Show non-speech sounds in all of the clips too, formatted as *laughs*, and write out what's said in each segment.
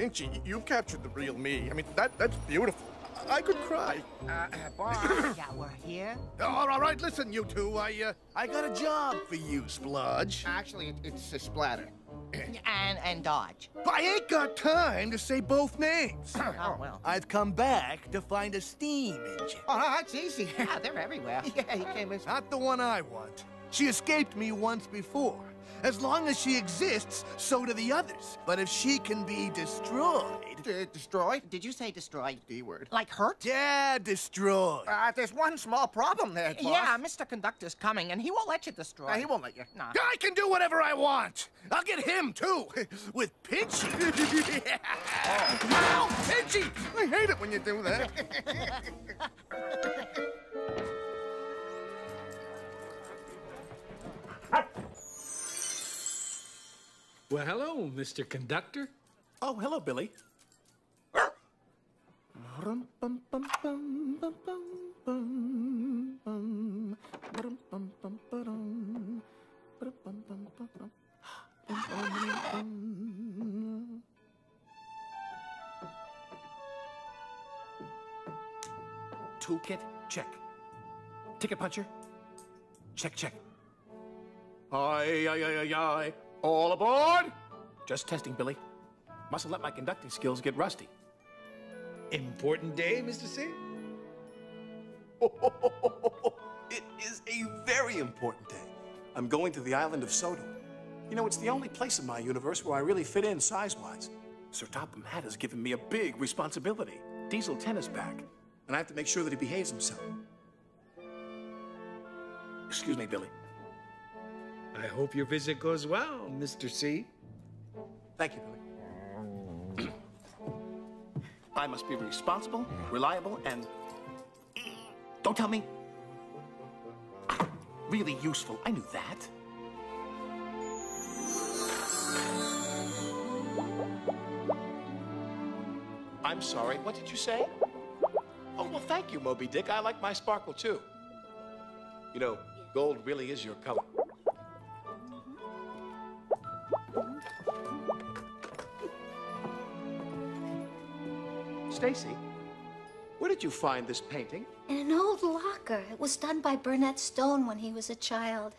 Pinchy, you captured the real me. I mean, that that's beautiful. I, could cry. Uh, Bob. Yeah, we're here. All right, all right, listen, you two. I uh, I got a job for you, Spludge. Actually, it, it's a splatter. *coughs* And and Dodge. But I ain't got time to say both names. *coughs* Oh well. I've come back to find a steam engine. Oh, that's easy. *laughs* Yeah, they're everywhere. *laughs* yeah, he came in. Not the one I want. She escaped me once before. As long as she exists, so do the others. But if she can be destroyed... D- destroyed? Did you say destroyed? D word. Like hurt? Yeah, destroyed. Uh, there's one small problem there, boss. Yeah, Mr. Conductor's coming, and he won't let you destroy. Uh, he won't let you. No. I can do whatever I want. I'll get him, too. *laughs* With Pinchy. *laughs* Ow, Pinchy! I hate it when you do that. *laughs* Well, hello, Mr. Conductor. Oh, hello, Billy. Toolkit, check. Ticket puncher, check, check. Aye, aye, aye, aye, aye. All aboard! Just testing, Billy. Mustn't let my conducting skills get rusty. Important day, Mr. C? *laughs* It is a very important day. I'm going to the island of Sodor. You know, it's the only place in my universe where I really fit in size-wise. Sir Topham Hatt has given me a big responsibility. Diesel 10 is back, and I have to make sure that he behaves himself. Excuse me, Billy. I hope your visit goes well, Mr. C. Thank you, Billy. I must be responsible, reliable, and. Don't tell me. Really useful. I knew that. I'm sorry. What did you say? Oh, well, thank you, Moby Dick. I like my sparkle, too. You know, gold really is your color. Stacy, where did you find this painting? In an old locker. It was done by Burnett Stone when he was a child.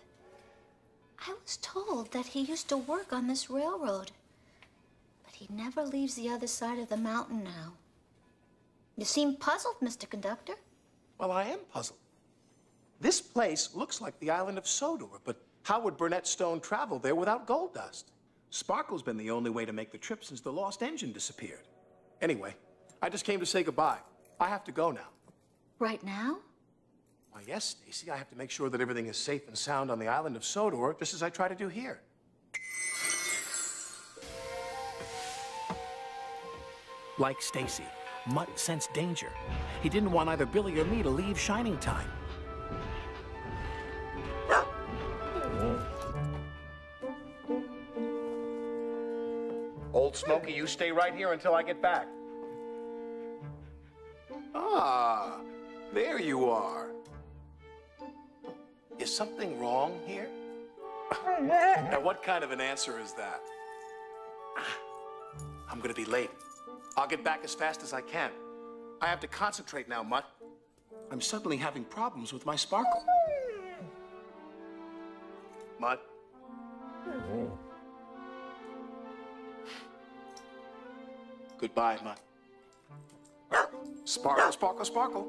I was told that he used to work on this railroad. But he never leaves the other side of the mountain now. You seem puzzled, Mr. Conductor. Well, I am puzzled. This place looks like the island of Sodor, but how would Burnett Stone travel there without gold dust? Sparkle's been the only way to make the trip since the lost engine disappeared. Anyway, I just came to say goodbye. I have to go now. Right now? Why, yes, Stacy. I have to make sure that everything is safe and sound on the island of Sodor, just as I try to do here. Like Stacy, Mutt sensed danger. He didn't want either Billy or me to leave Shining Time. Old Smoky, you stay right here until I get back. Ah, there you are. Is something wrong here? *laughs* now, what kind of an answer is that? I'm gonna be late. I'll get back as fast as I can. I have to concentrate now, Mutt. I'm suddenly having problems with my sparkle. Mutt? Goodbye, Mutt. Sparkle, sparkle, sparkle.